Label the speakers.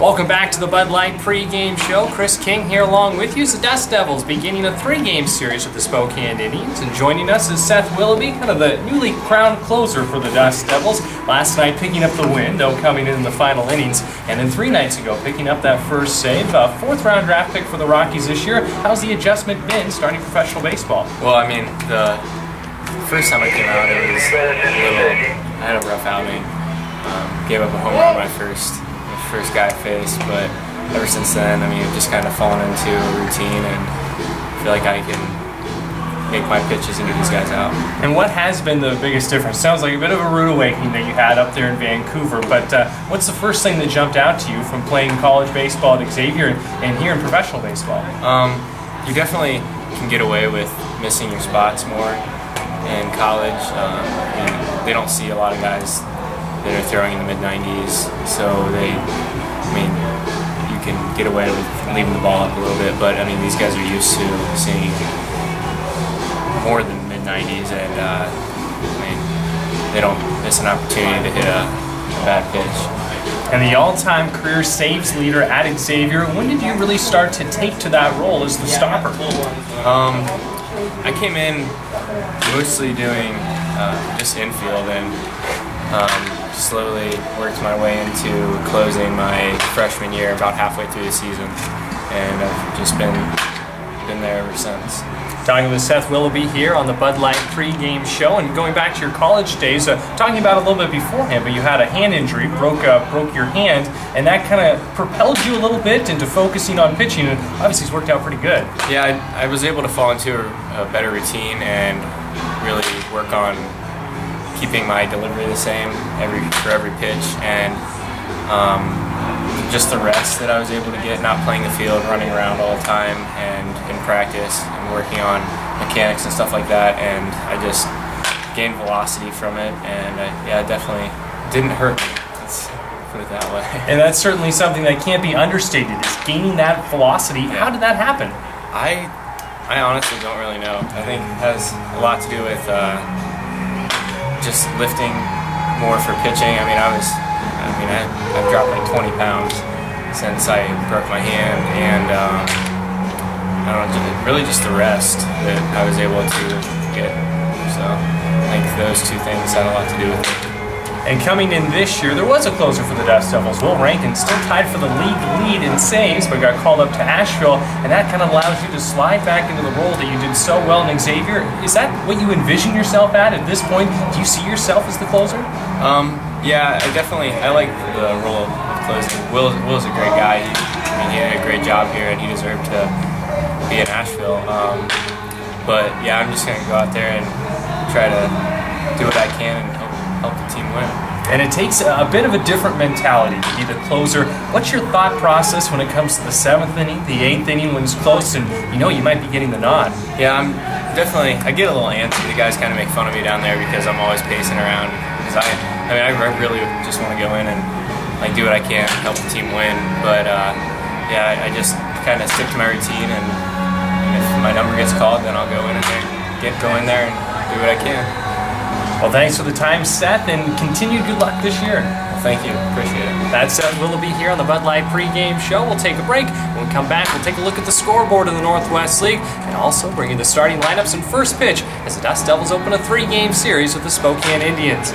Speaker 1: Welcome back to the Bud Light pregame show. Chris King here along with you the Dust Devils beginning a three-game series with the Spokane Indians. And joining us is Seth Willoughby, kind of the newly crowned closer for the Dust Devils. Last night picking up the win, though coming in the final innings. And then three nights ago picking up that first save. Uh, fourth round draft pick for the Rockies this year. How's the adjustment been starting professional baseball?
Speaker 2: Well, I mean, the first time I came out, it was a little, I had a rough outing. Um, gave up a home run my first first guy faced, but ever since then, I mean, I've just kind of fallen into a routine and feel like I can make my pitches and get these guys out.
Speaker 1: And what has been the biggest difference? Sounds like a bit of a rude awakening that you had up there in Vancouver, but uh, what's the first thing that jumped out to you from playing college baseball at Xavier and here in professional baseball?
Speaker 2: Um, you definitely can get away with missing your spots more in college. Um, they don't see a lot of guys that are throwing in the mid 90s, so they, I mean, you can get away with leaving the ball up a little bit, but I mean, these guys are used to seeing more than mid 90s, and uh, I mean, they don't miss an opportunity to hit a, a bad pitch.
Speaker 1: And the all-time career saves leader at Xavier, when did you really start to take to that role as the stopper?
Speaker 2: Um, I came in mostly doing uh, just infield and um, slowly worked my way into closing my freshman year about halfway through the season, and I've just been been there ever since.
Speaker 1: Talking with Seth Willoughby here on the Bud Light pregame show, and going back to your college days, uh, talking about a little bit beforehand, but you had a hand injury, broke uh, broke your hand, and that kind of propelled you a little bit into focusing on pitching, and obviously it's worked out pretty good.
Speaker 2: Yeah, I, I was able to fall into a, a better routine and really work on keeping my delivery the same every for every pitch, and um, just the rest that I was able to get, not playing the field, running around all the time, and in practice and working on mechanics and stuff like that, and I just gained velocity from it, and I, yeah, it definitely didn't hurt me. Let's put it that way.
Speaker 1: And that's certainly something that can't be understated. Is gaining that velocity. Yeah. How did that happen?
Speaker 2: I I honestly don't really know. I think it has a lot to do with. Uh, just lifting more for pitching. I mean, I was, I mean, I, have dropped like 20 pounds since I broke my hand, and um, I don't know, really just the rest that I was able to get. So I think those two things had a lot to do with it.
Speaker 1: And coming in this year, there was a closer for the Dust Devils. Will Rankin still tied for the league lead in saves, but got called up to Asheville, and that kind of allows you to slide back into the role that you did so well in Xavier. Is that what you envision yourself at at this point? Do you see yourself as the closer?
Speaker 2: Um, yeah, I definitely. I like the role of closer. Will Will's a great guy. He, I mean, he had a great job here, and he deserved to be in Asheville. Um, but yeah, I'm just gonna go out there and try to do what I can and help the team win.
Speaker 1: And it takes a bit of a different mentality to be the closer. What's your thought process when it comes to the seventh inning, the eighth inning when it's close and you know you might be getting the nod?
Speaker 2: Yeah, I'm definitely. I get a little antsy. The guys kind of make fun of me down there because I'm always pacing around. Because I, I mean, I really just want to go in and like do what I can, help the team win. But uh, yeah, I, I just kind of stick to my routine, and, if my number gets called, then I'll go in and get go in there and do what I can.
Speaker 1: Well, thanks for the time, Seth, and continued good luck this year.
Speaker 2: Well, thank you. Appreciate it.
Speaker 1: That's Seth Willoughby here on the Bud Light pregame show. We'll take a break. When we come back, we'll take a look at the scoreboard in the Northwest League and also bring you the starting lineups and first pitch as the Dust Devils open a three-game series with the Spokane Indians.